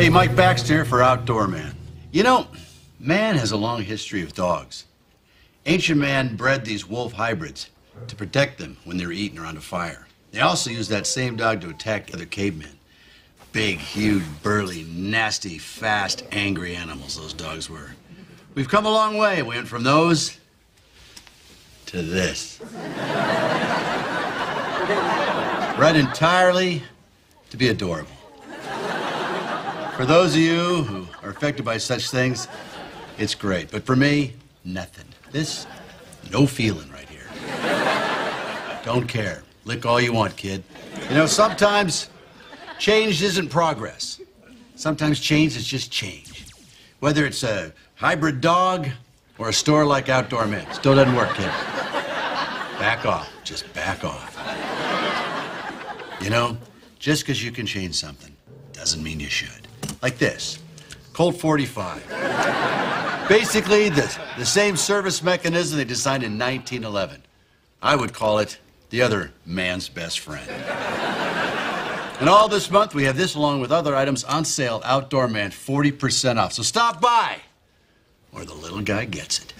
Hey, Mike Baxter for Outdoor Man. You know, man has a long history of dogs. Ancient man bred these wolf hybrids to protect them when they were eating around a fire. They also used that same dog to attack other cavemen. Big, huge, burly, nasty, fast, angry animals those dogs were. We've come a long way. We went from those to this. Bred entirely to be adorable. For those of you who are affected by such things, it's great. But for me, nothing. This, no feeling right here. Don't care. Lick all you want, kid. You know, sometimes change isn't progress. Sometimes change is just change. Whether it's a hybrid dog or a store like Outdoor Man. Still doesn't work, kid. Back off. Just back off. You know, just because you can change something doesn't mean you should. Like this Colt 45. Basically, the, the same service mechanism they designed in 1911. I would call it the other man's best friend. And all this month, we have this along with other items on sale, Outdoor Man, 40% off. So stop by, or the little guy gets it.